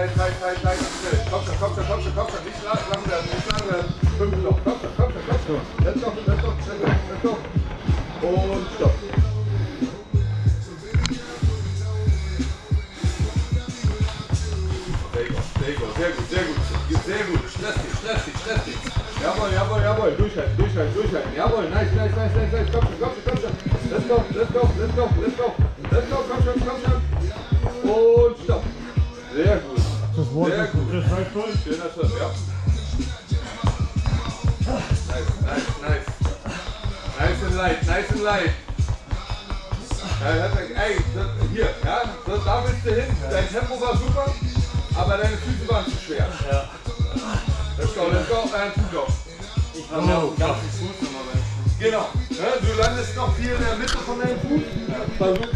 Tight, tight, tight, tight, schnell. Komm schon, komm schon, komm schon, komm schon. Nicht lang, werden, nicht lang werden. Fünf noch. Komm schon, komm schon, komm schon. Let's go, let's go, go, let's go. Und stopp. Sehr gut, sehr gut, sehr gut, sehr gut. Stress dich, stress dich, stress dich. Jawohl, jawohl, jawohl. Durchhalten, durchhalten, durchhalten. Jawohl, nice, nice, nice, nice, nice. Komm schon, komm schon, go, let's go, let's go, let's go. Let's go, komm schon, komm schon. Und stopp. Sehr gut. Das Wort Sehr gut. das reicht voll. Schöner Schritt, ja. Nice, nice, nice. Nice and light, nice and light. Ja, Ey, hier, ja, da willst du hin. Dein Tempo war super, aber deine Füße waren zu schwer. Ja. Let's go, let's go, and go. Ich habe ja auch ganz Fuß nochmal Genau. Ja, du landest noch viel in der Mitte von deinem Fuß.